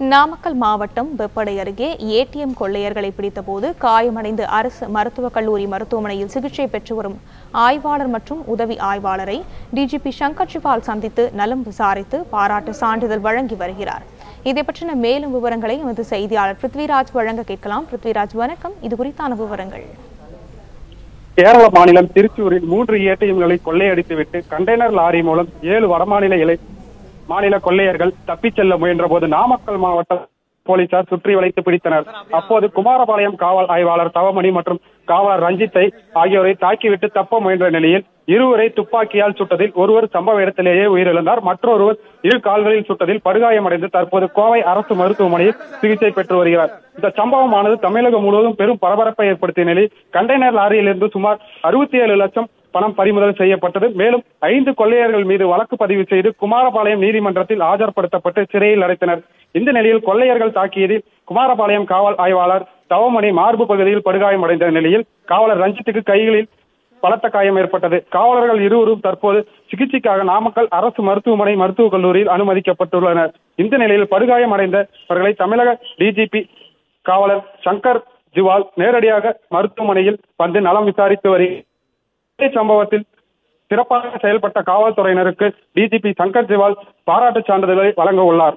நாமக்கல் மாவட்டம் வெப்படை அருகே ஏடிஎம் கொள்ளையர்களை பிடித்தபோது காயமடைந்து அரசு மருத்துவக் கல்லூரி மருத்துவமனையில் சிகிச்சை பெற்று வரும் ஆய்வாளர் மற்றும் உதவி ஆய்வாளரை டிஜிபி சங்கர் சிவால் சந்தித்து நலம் விசாரித்து பாராட்டு சான்றிதழ் வழங்கி வருகிறார். இதை பற்றின மேலும் விவரங்களை எமது செய்தியாளர் பிருத்விராஜ் வழங்க கேட்கலாம். பிருத்விராஜ் வணக்கம். இது குறித்தான விவரங்கள். கேரள மாநிலம் திருச்சூரில் மூன்று ஏடிஎம்களை கொள்ளையடித்துவிட்டு கண்டெய்னர் லாரி மூலம் ஏழு வடமாநில இலை மாநில கொள்ளையர்கள் தப்பிச் செல்ல முயன்ற போது நாமக்கல் மாவட்ட போலீசார் சுற்றி வளைத்து பிடித்தனர். அப்போது குமாரபாளையம் காவல் ஆய்வாளர் தவமணி மற்றும் காவலர் ரஞ்சித்தை ஆகியோரை தாக்கிவிட்டு தப்ப முயன்ற நிலையில் இருவரை துப்பாக்கியால் சுட்டதில் ஒருவர் சம்பவ இடத்திலேயே உயிரிழந்தார். மற்றொருவர் இரு கால்களில் சுட்டதில் படுகாயமடைந்து தற்போது கோவை அரசு மருத்துவமனையில் சிகிச்சை பெற்று வருகிறார். இந்த சம்பவமானது தமிழகம் முழுவதும் பெரும் பரபரப்பை ஏற்படுத்திய நிலையில் கண்டெய்னர் லாரியிலிருந்து சுமார் அறுபத்தி ஏழு லட்சம் பணம் பறிமுதல் செய்யப்பட்டது. மேலும் ஐந்து கொள்ளையர்கள் மீது வழக்கு பதிவு செய்து குமாரபாளையம் நீதிமன்றத்தில் ஆஜர்படுத்தப்பட்டு சிறையில் அடைத்தனர். இந்த நிலையில் கொள்ளையர்கள் தாக்கியதில் குமாரபாளையம் காவல் ஆய்வாளர் தவமணி மார்பு பகுதியில் படுகாயமடைந்த நிலையில் காவலர் ரஞ்சித்துக்கு கைகளில் பலத்த காயம் ஏற்பட்டது. காவலர்கள் இருவரும் தற்போது சிகிச்சைக்காக நாமக்கல் அரசு மருத்துவமனை மருத்துவக் கல்லூரியில் அனுமதிக்கப்பட்டுள்ளனர். இந்த நிலையில் படுகாயம் அடைந்தவர்களை தமிழக டிஜிபி காவலர் சங்கர் ஜிவால் நேரடியாக மருத்துவமனையில் வந்து நலம் விசாரித்து வருகிறார். சம்பவத்தில் சிறப்பாக செயல்பட்ட காவல்துறையினருக்கு டிஜிபி சங்கர் ஜிவால் பாராட்டு சான்றிதழை வழங்க உள்ளார்.